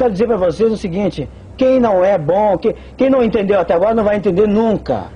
Quero dizer para vocês o seguinte, quem não é bom, quem, quem não entendeu até agora não vai entender nunca.